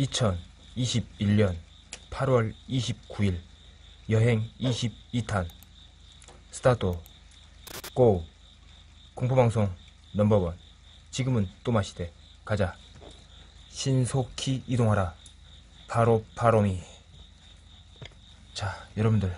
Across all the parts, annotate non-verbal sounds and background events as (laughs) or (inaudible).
2021년 8월 29일 여행 22탄. 스타트. 고. 공포방송 넘버원. 지금은 또 마시되 가자. 신속히 이동하라. 바로 바로미. 자 여러분들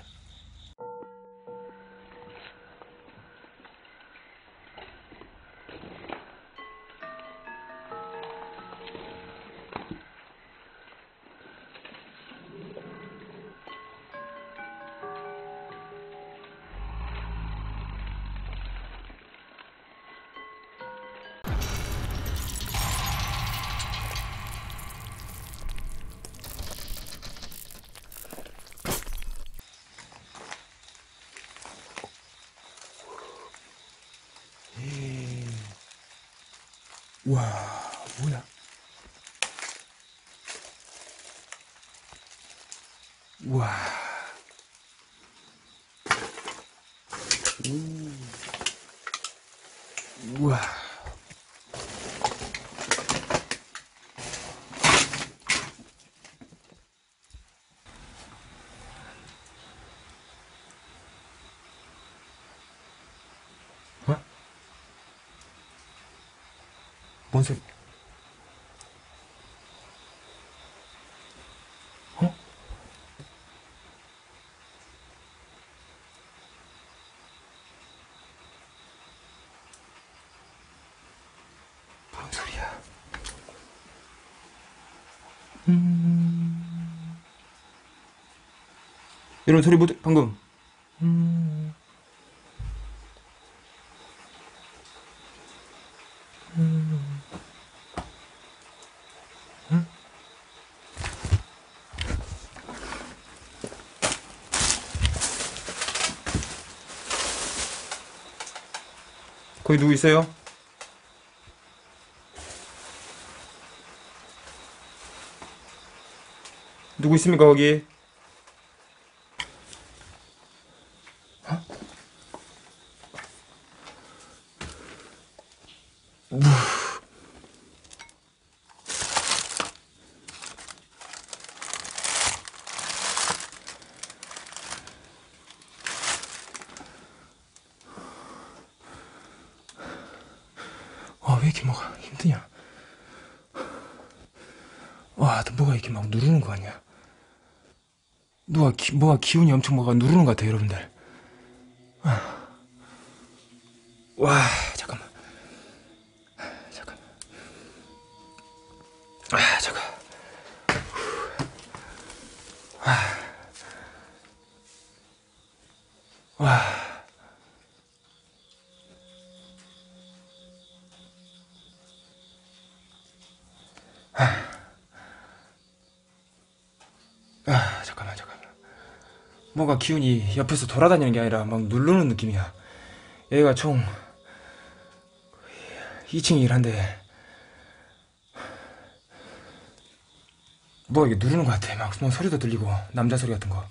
와 뭐야 뭔 소리? 어? 뭔 소리야? 음... 여러분 소리 못 방금 음... 거기 누구 있어요? 누구 있습니까 거기? 어? 이렇게 뭐가 힘드냐? 와, 또 뭐가 이렇게 막 누르는 거 아니야? 누가, 기, 뭐가 기운이 엄청 뭐가 누르는 것 같아, 여러분들. 아. 와, 잠깐만. 잠깐만. 아, 잠깐. 와. 와. 아, 잠깐만, 잠깐만. 뭔가 기운이 옆에서 돌아다니는 게 아니라 막 누르는 느낌이야. 여기가 총 2층이긴 한데 뭐가 이게 누르는 것 같아. 막뭐 소리도 들리고 남자 소리 같은 거.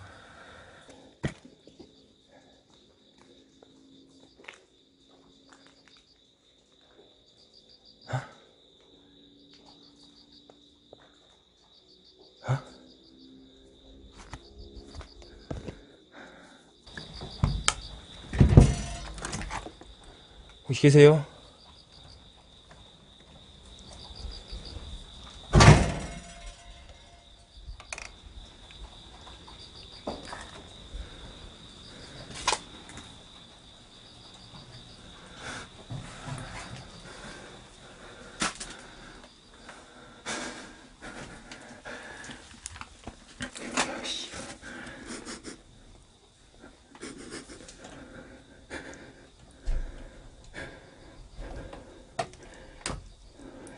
계세요?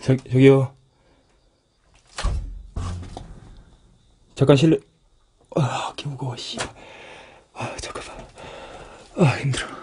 저, 저기요. 잠깐 실례. 아, 개 무거워, 씨. 아, 잠깐만. 아, 힘들어.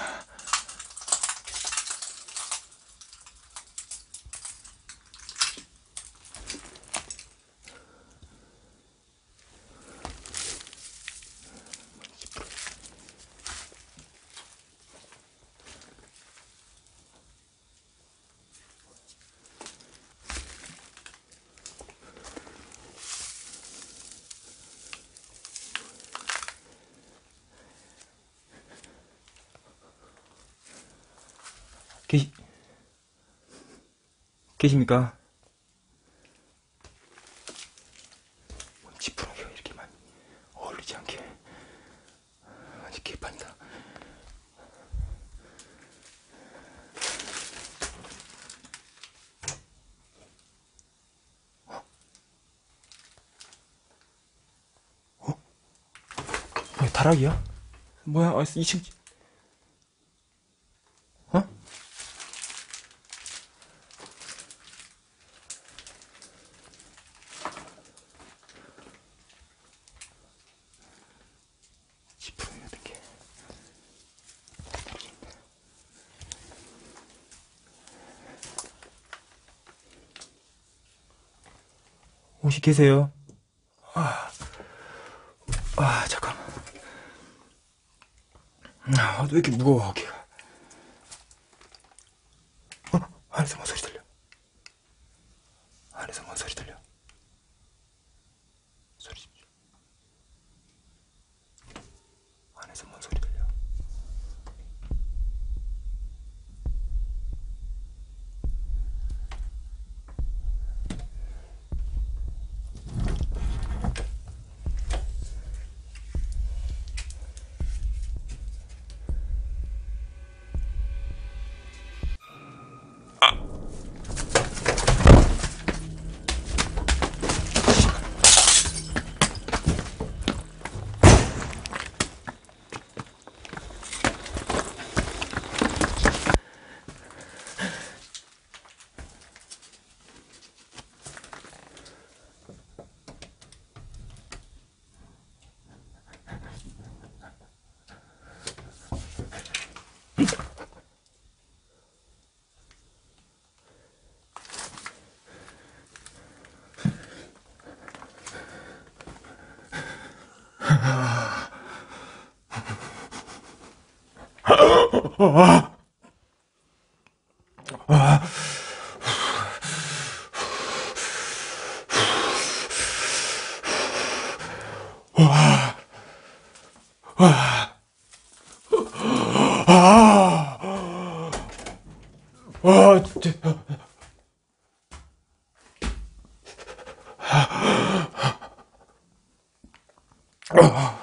계십니까? 개판이다. 뭐야, 다락이야? 뭐야, 아, 2층. 어? 지푸라기 같은 게. 혹시 계세요? 아, 아, 잠깐만. 아, 왜 이렇게 무거워, 어깨가. 어? 안에서 뭔 소리 들려? 안에서 뭔 소리 들려? 소리 집중. 안에서 뭔 소리 들려? 아, (laughs) 어.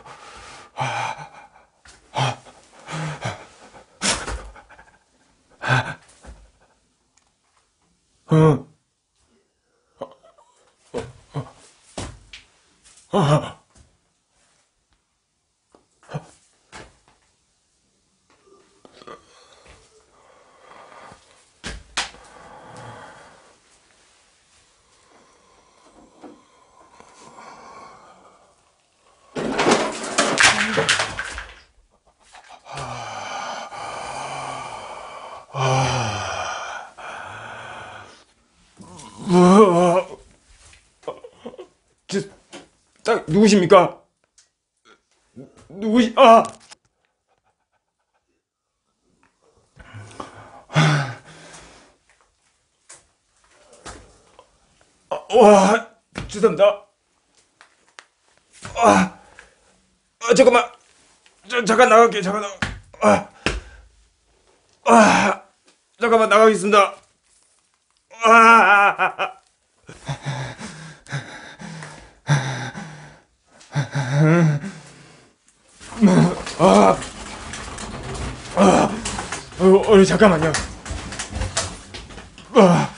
저, 딱 누구십니까? 누구시? 아! 아, 와, 죄송합니다. 아, 아 잠깐만, 저, 잠깐 나갈게요. 잠깐 나. 아, 아, 잠깐만 나가겠습니다. 아, 아, 아, 아. 어, 어, 잠깐만요. 아,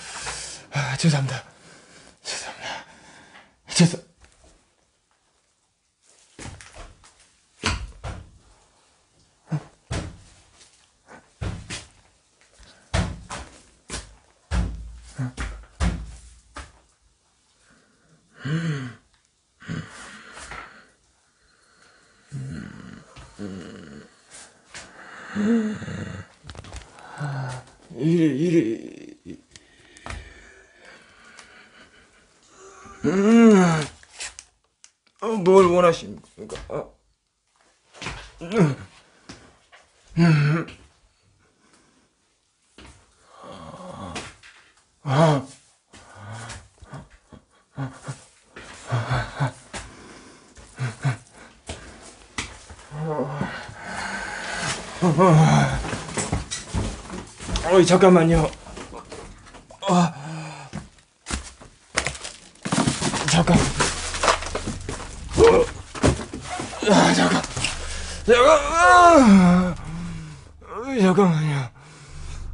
아, 죄송합니다. 죄송합니다. 죄송. 이래, 이래. 음, 어, 뭘 원하십니까? 아, 음, 음. 아, 어이 잠깐만요. 아, 잠깐. 어, 아 잠깐. 잠깐. 아, 어이, 잠깐만요.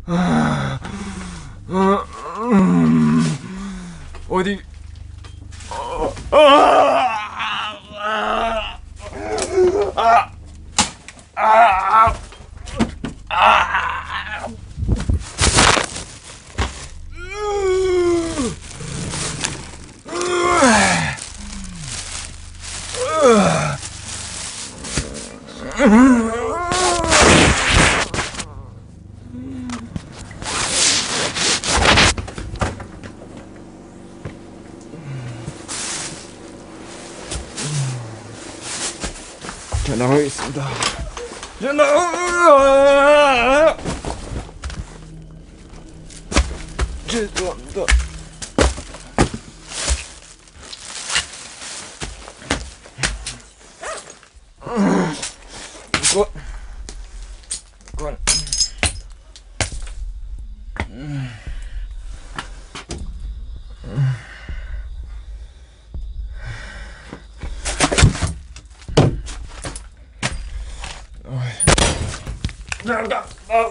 아, 어, 음, 어디? 어, 아, 아, 아, 아, 아. 자 나가겠습니다. 자 나가. 죄송합니다. 이거 이건 잠 아.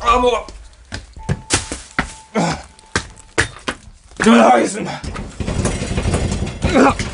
아, 뭐가. 아. 으아.